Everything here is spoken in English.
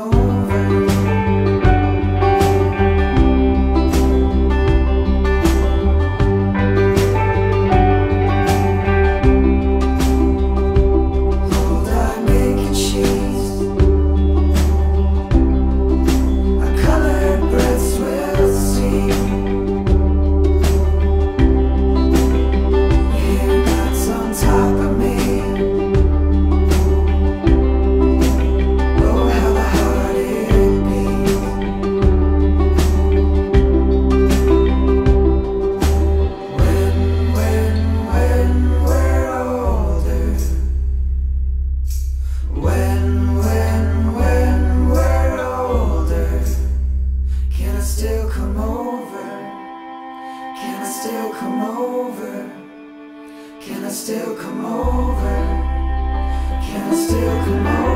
Oh. Come over? Can I still come over? Can I still come over?